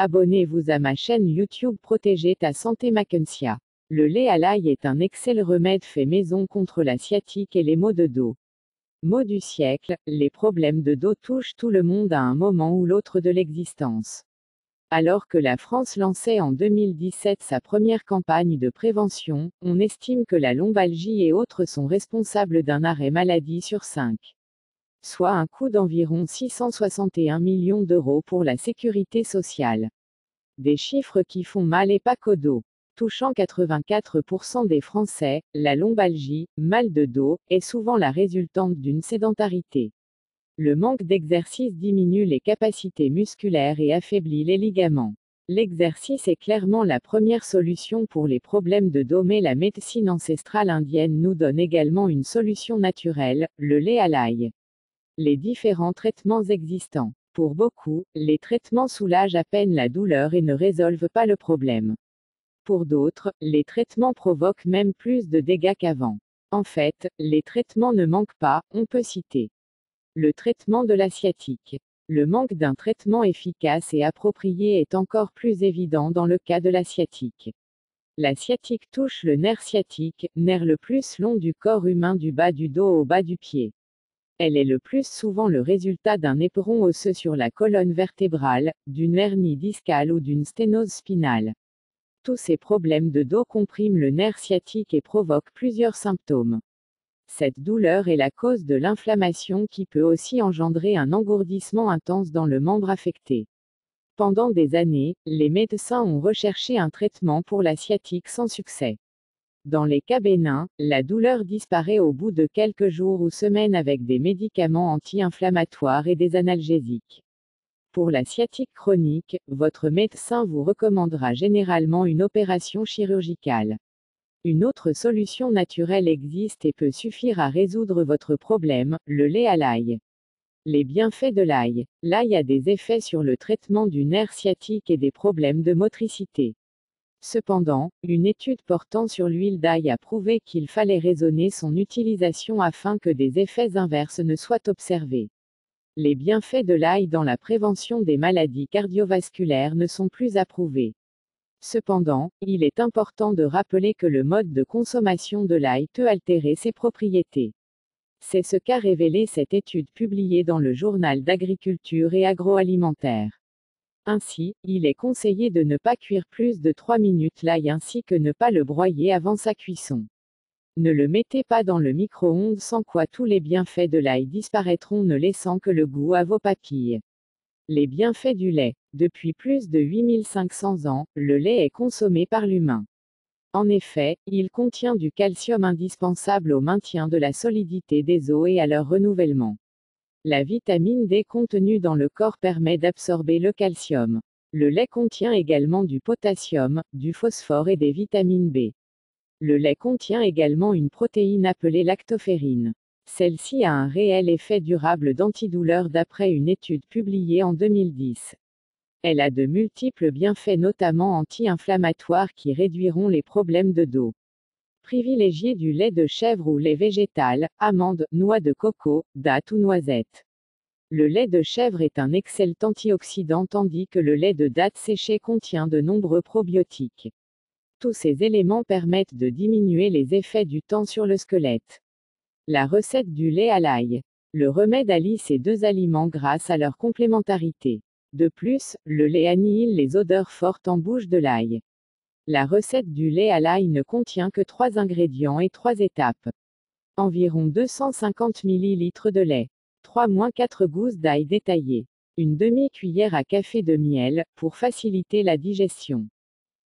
Abonnez-vous à ma chaîne YouTube Protéger ta santé Mackensia. Le lait à l'ail est un excellent remède fait maison contre la sciatique et les maux de dos. Mot du siècle, les problèmes de dos touchent tout le monde à un moment ou l'autre de l'existence. Alors que la France lançait en 2017 sa première campagne de prévention, on estime que la lombalgie et autres sont responsables d'un arrêt maladie sur 5. Soit un coût d'environ 661 millions d'euros pour la sécurité sociale. Des chiffres qui font mal et pas qu'au dos. Touchant 84% des Français, la lombalgie, mal de dos, est souvent la résultante d'une sédentarité. Le manque d'exercice diminue les capacités musculaires et affaiblit les ligaments. L'exercice est clairement la première solution pour les problèmes de dos mais la médecine ancestrale indienne nous donne également une solution naturelle, le lait à l'ail. Les différents traitements existants. Pour beaucoup, les traitements soulagent à peine la douleur et ne résolvent pas le problème. Pour d'autres, les traitements provoquent même plus de dégâts qu'avant. En fait, les traitements ne manquent pas, on peut citer le traitement de la sciatique. Le manque d'un traitement efficace et approprié est encore plus évident dans le cas de. La sciatique touche le nerf sciatique, nerf le plus long du corps humain du bas du dos au bas du pied. Elle est le plus souvent le résultat d'un éperon osseux sur la colonne vertébrale, d'une hernie discale ou d'une sténose spinale. Tous ces problèmes de dos compriment le nerf sciatique et provoquent plusieurs symptômes. Cette douleur est la cause de l'inflammation qui peut aussi engendrer un engourdissement intense dans le membre affecté. Pendant des années, les médecins ont recherché un traitement pour la sciatique sans succès. Dans les cas bénins, la douleur disparaît au bout de quelques jours ou semaines avec des médicaments anti-inflammatoires et des analgésiques. Pour la sciatique chronique, votre médecin vous recommandera généralement une opération chirurgicale. Une autre solution naturelle existe et peut suffire à résoudre votre problème, le lait à l'ail. Les bienfaits de l'ail. L'ail a des effets sur le traitement du nerf sciatique et des problèmes de motricité. Cependant, une étude portant sur l'huile d'ail a prouvé qu'il fallait raisonner son utilisation afin que des effets inverses ne soient observés. Les bienfaits de l'ail dans la prévention des maladies cardiovasculaires ne sont plus approuvés. Cependant, il est important de rappeler que le mode de consommation de l'ail peut altérer ses propriétés. C'est ce qu'a révélé cette étude publiée dans le journal d'agriculture et agroalimentaire. Ainsi, il est conseillé de ne pas cuire plus de 3 minutes l'ail ainsi que ne pas le broyer avant sa cuisson. Ne le mettez pas dans le micro-ondes sans quoi tous les bienfaits de l'ail disparaîtront ne laissant que le goût à vos papilles. Les bienfaits du lait. Depuis plus de 8500 ans, le lait est consommé par l'humain. En effet, il contient du calcium indispensable au maintien de la solidité des os et à leur renouvellement. La vitamine D contenue dans le corps permet d'absorber le calcium. Le lait contient également du potassium, du phosphore et des vitamines B. Le lait contient également une protéine appelée lactoferrine. Celle-ci a un réel effet durable d'antidouleur d'après une étude publiée en 2010. Elle a de multiples bienfaits notamment anti-inflammatoires qui réduiront les problèmes de dos. Privilégiez du lait de chèvre ou lait végétal, amandes, noix de coco, dattes ou noisettes. Le lait de chèvre est un excellent antioxydant tandis que le lait de date séché contient de nombreux probiotiques. Tous ces éléments permettent de diminuer les effets du temps sur le squelette. La recette du lait à l'ail. Le remède allie ces deux aliments grâce à leur complémentarité. De plus, le lait annihile les odeurs fortes en bouche de l'ail. La recette du lait à l'ail ne contient que trois ingrédients et trois étapes. Environ 250 ml de lait. 3-4 gousses d'ail détaillées. Une demi-cuillère à café de miel, pour faciliter la digestion.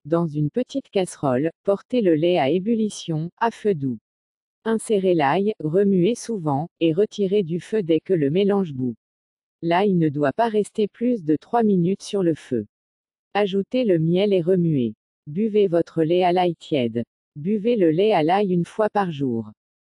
Dans une petite casserole, portez le lait à ébullition, à feu doux. Insérez l'ail, remuez souvent, et retirez du feu dès que le mélange bout. L'ail ne doit pas rester plus de 3 minutes sur le feu. Ajoutez le miel et remuez. Buvez votre lait à l'ail tiède. Buvez le lait à l'ail une fois par jour.